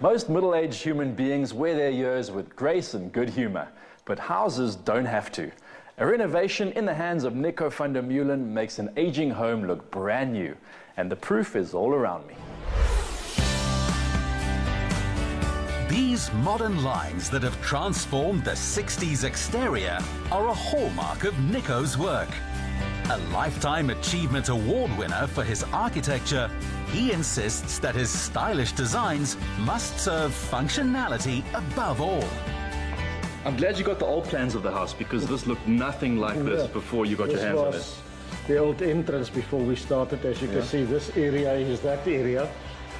Most middle-aged human beings wear their years with grace and good humor, but houses don't have to. A renovation in the hands of Nico van der Meulen makes an aging home look brand new, and the proof is all around me. These modern lines that have transformed the 60s exterior are a hallmark of Nico's work. A Lifetime Achievement Award winner for his architecture, he insists that his stylish designs must serve functionality above all. I'm glad you got the old plans of the house because this looked nothing like this Yeah. before you got This your hands on it. was the old entrance before we started. As you Yeah. can see, this area is that area.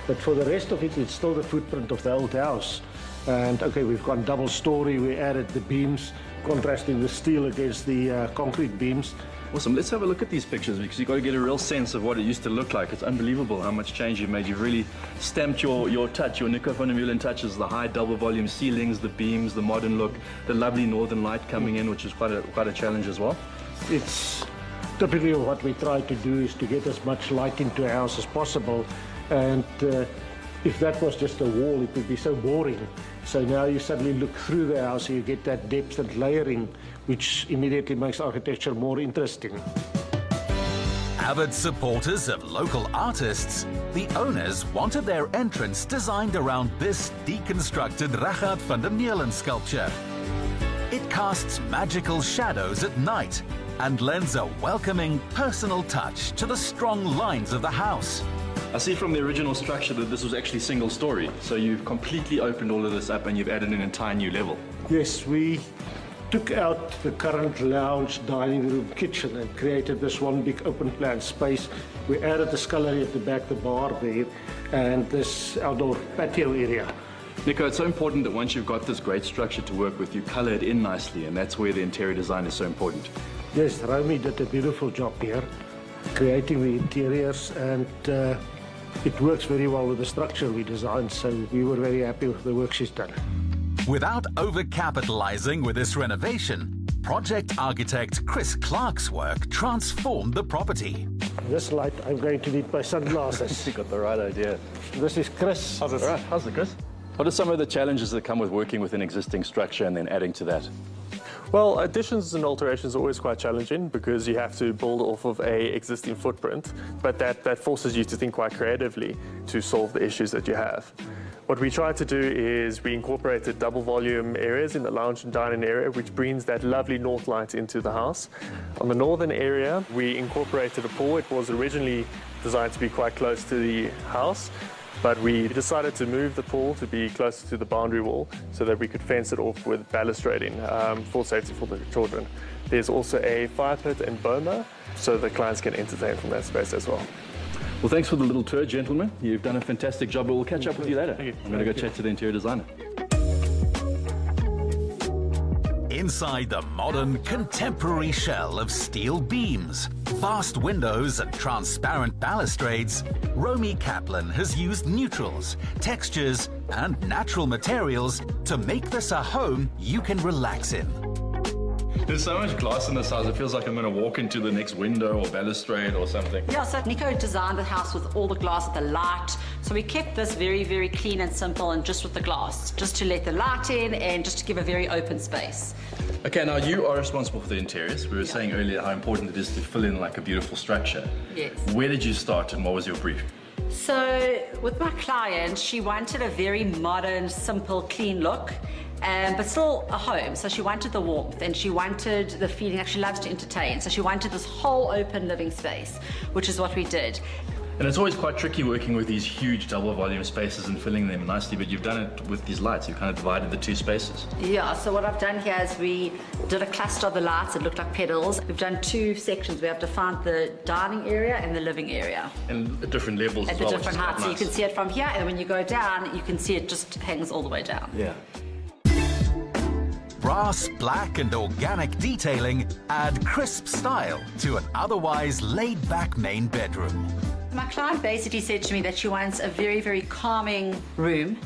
But for the rest of it, it's still the footprint of the old house. And okay, we've gone double story. We added the beams, contrasting the steel against the uh, concrete beams. Awesome. Let's have a look at these pictures because you've got to get a real sense of what it used to look like. It's unbelievable how much change you've made. You've really stamped your, your touch, your Nico van der Meulen touches, the high double volume ceilings, the beams, the modern look, the lovely northern light coming in, which is quite a, quite a challenge as well. It's typically what we try to do is to get as much light into a house as possible. And uh, if that was just a wall, it would be so boring. So now you suddenly look through the house, you get that depth and layering, which immediately makes architecture more interesting. Avid supporters of local artists, the owners wanted their entrance designed around this deconstructed Rachard van der Meulen sculpture. It casts magical shadows at night and lends a welcoming personal touch to the strong lines of the house. I see from the original structure that this was actually single story. So you've completely opened all of this up and you've added an entire new level. Yes, we took out the current lounge, dining room, kitchen and created this one big open plan space. We added the scullery at the back, the bar there, and this outdoor patio area. Nico, it's so important that once you've got this great structure to work with, you color it in nicely, and that's where the interior design is so important. Yes, Romy did a beautiful job here, creating the interiors, and uh, it works very well with the structure we designed, so we were very happy with the work she's done. Without overcapitalizing with this renovation, project architect Chris Clark's work transformed the property. This light, I'm going to need my sunglasses. You got the right idea. this is Chris. How's it? All right, how's it, Chris? What are some of the challenges that come with working with an existing structure and then adding to that? Well, additions and alterations are always quite challenging because you have to build off of a existing footprint, but that, that forces you to think quite creatively to solve the issues that you have. What we try to do is we incorporated double volume areas in the lounge and dining area, which brings that lovely north light into the house. On the northern area, we incorporated a pool. It was originally designed to be quite close to the house, but we decided to move the pool to be closer to the boundary wall so that we could fence it off with balustrading um, for safety for the children. There's also a fire pit and boma so the clients can entertain from that space as well. Well, thanks for the little tour, gentlemen. You've done a fantastic job, but we'll catch up with you later. Thank you. I'm going to go chat to the interior designer. Inside the modern, contemporary shell of steel beams, vast windows and transparent balustrades, Romy Kaplan has used neutrals, textures and natural materials to make this a home you can relax in. There's so much glass in this house, it feels like I'm going to walk into the next window or balustrade or something. Yeah, so Nico designed the house with all the glass, the light. So we kept this very, very clean and simple and just with the glass, just to let the light in and just to give a very open space. Okay, now you are responsible for the interiors. We were saying earlier how important it is to fill in like a beautiful structure. Yes. Where did you start and what was your brief? So with my client, she wanted a very modern, simple, clean look. Um, but still a home, so she wanted the warmth and she wanted the feeling that she loves to entertain. So she wanted this whole open living space, which is what we did. And it's always quite tricky working with these huge double volume spaces and filling them nicely, but you've done it with these lights. You've kind of divided the two spaces. Yeah, so what I've done here is we did a cluster of the lights. It looked like petals. We've done two sections. We have defined the dining area and the living area And at different levels at as the well, different which is quite heights. So you can see it from here, and when you go down, you can see it just hangs all the way down. Yeah. Brass, black and organic detailing add crisp style to an otherwise laid-back main bedroom. My client basically said to me that she wants a very, very calming room,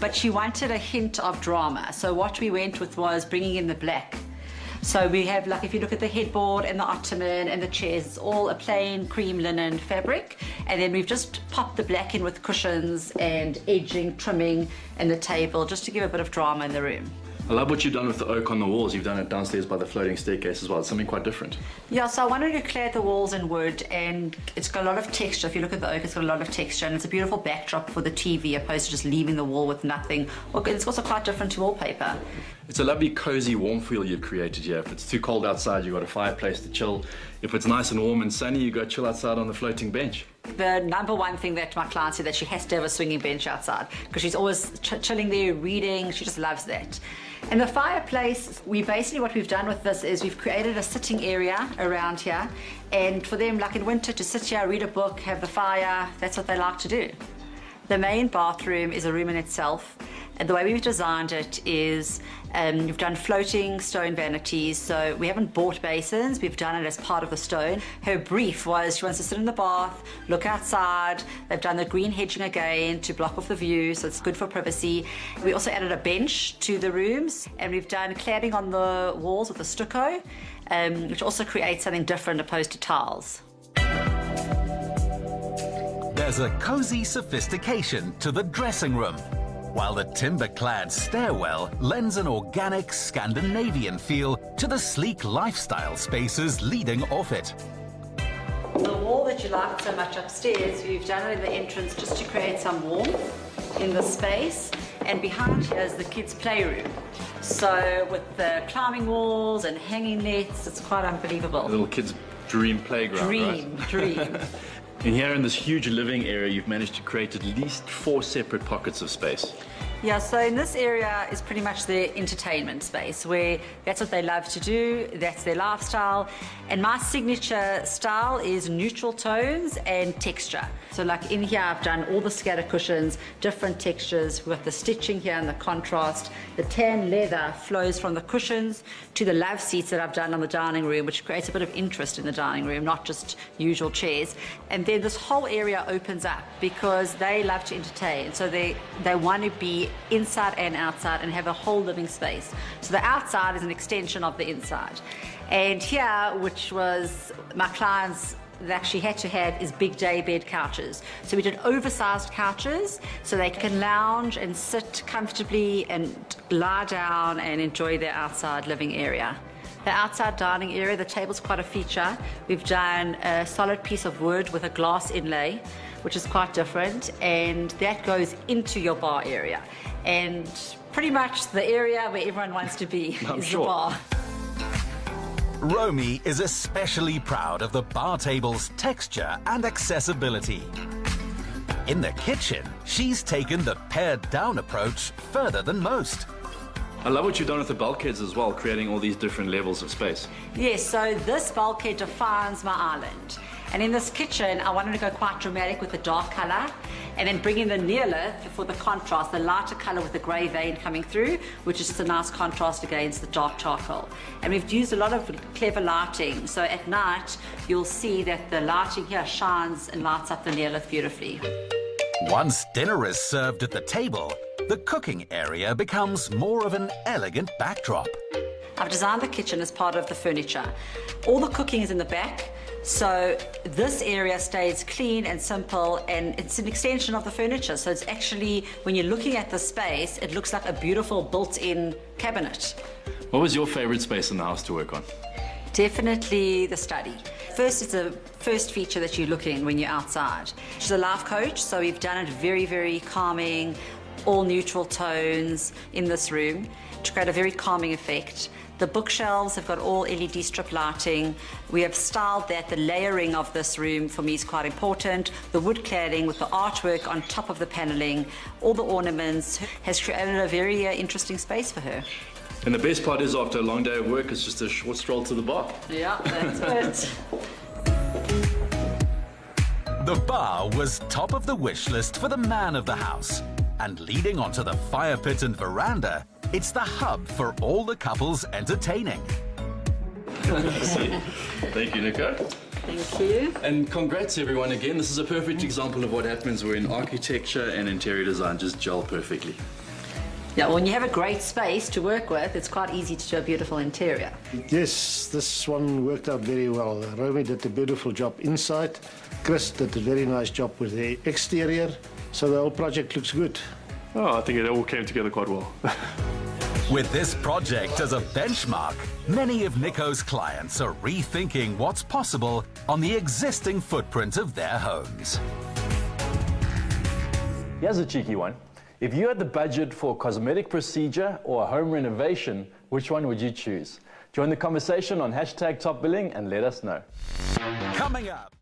but she wanted a hint of drama. So what we went with was bringing in the black. So we have, like, if you look at the headboard and the ottoman and the chairs, it's all a plain cream linen fabric. And then we've just popped the black in with cushions and edging, trimming, and the table just to give a bit of drama in the room. I love what you've done with the oak on the walls. You've done it downstairs by the floating staircase as well. It's something quite different. Yeah, so I wanted to clear the walls in wood and it's got a lot of texture. If you look at the oak, it's got a lot of texture and it's a beautiful backdrop for the TV opposed to just leaving the wall with nothing. It's also quite different to wallpaper. It's a lovely, cozy, warm feel you've created here. If it's too cold outside, you've got a fireplace to chill. If it's nice and warm and sunny, you go chill outside on the floating bench. The number one thing that my client said that she has to have a swinging bench outside because she's always ch- chilling there, reading. She just loves that. And the fireplace, we basically what we've done with this is we've created a sitting area around here, and for them, like in winter, to sit here, read a book, have the fire. That's what they like to do. The main bathroom is a room in itself. And the way we've designed it is um, we've done floating stone vanities. So we haven't bought basins, we've done it as part of the stone. Her brief was she wants to sit in the bath, look outside. They've done the green hedging again to block off the view, so it's good for privacy. We also added a bench to the rooms, and we've done cladding on the walls with a stucco, um, which also creates something different opposed to tiles. There's a cozy sophistication to the dressing room, while the timber-clad stairwell lends an organic Scandinavian feel to the sleek lifestyle spaces leading off it. The wall that you liked so much upstairs, we've done it in the entrance just to create some warmth in the space. And behind here is the kids' playroom. So with the climbing walls and hanging nets, it's quite unbelievable. A little kid's dream playground, Dream, right? dream. And here in this huge living area, you've managed to create at least four separate pockets of space. Yeah, so in this area is pretty much their entertainment space where that's what they love to do, that's their lifestyle. And my signature style is neutral tones and texture. So, like in here, I've done all the scatter cushions, different textures with the stitching here and the contrast. The tan leather flows from the cushions to the love seats that I've done on the dining room, which creates a bit of interest in the dining room, not just usual chairs. And then this whole area opens up because they love to entertain. So, they, they want to be inside and outside and have a whole living space. So the outside is an extension of the inside. And here, which was my clients that actually had to have is big day bed couches. So we did oversized couches so they can lounge and sit comfortably and lie down and enjoy their outside living area. The outside dining area, the table's quite a feature. We've done a solid piece of wood with a glass inlay, which is quite different, and that goes into your bar area. And pretty much the area where everyone wants to be I'm is sure. the bar. Romy is especially proud of the bar table's texture and accessibility. In the kitchen, she's taken the pared down approach further than most. I love what you've done with the bulkheads as well, creating all these different levels of space. Yes, so this bulkhead defines my island. And in this kitchen, I wanted to go quite dramatic with the dark colour and then bring in the Neolith for the contrast, the lighter colour with the grey vein coming through, which is just a nice contrast against the dark charcoal. And we've used a lot of clever lighting, so at night you'll see that the lighting here shines and lights up the Neolith beautifully. Once dinner is served at the table, the cooking area becomes more of an elegant backdrop. I've designed the kitchen as part of the furniture. All the cooking is in the back, so this area stays clean and simple, and it's an extension of the furniture. So it's actually, when you're looking at the space, it looks like a beautiful built-in cabinet. What was your favorite space in the house to work on? Definitely the study. First, it's the first feature that you look in when you're outside. She's a life coach, so we've done it very, very calming, all neutral tones in this room to create a very calming effect. The bookshelves have got all LED strip lighting. We have styled that. The layering of this room for me is quite important. The wood cladding with the artwork on top of the paneling, all the ornaments has created a very uh, interesting space for her. And the best part is after a long day of work, it's just a short stroll to the bar. Yeah, that's it. The bar was top of the wish list for the man of the house. And leading onto the fire pit and veranda, it's the hub for all the couples entertaining. Thank you, Nico. Thank you. And congrats everyone again. This is a perfect example of what happens when architecture and interior design just gel perfectly. Yeah, when you have a great space to work with, it's quite easy to do a beautiful interior. Yes, this one worked out very well. Romy did a beautiful job inside. Chris did a very nice job with the exterior. So the whole project looks good. Oh, I think it all came together quite well. With this project as a benchmark, many of Nico's clients are rethinking what's possible on the existing footprint of their homes. Here's a cheeky one. If you had the budget for a cosmetic procedure or a home renovation, which one would you choose? Join the conversation on hashtag top billing and let us know. Coming up.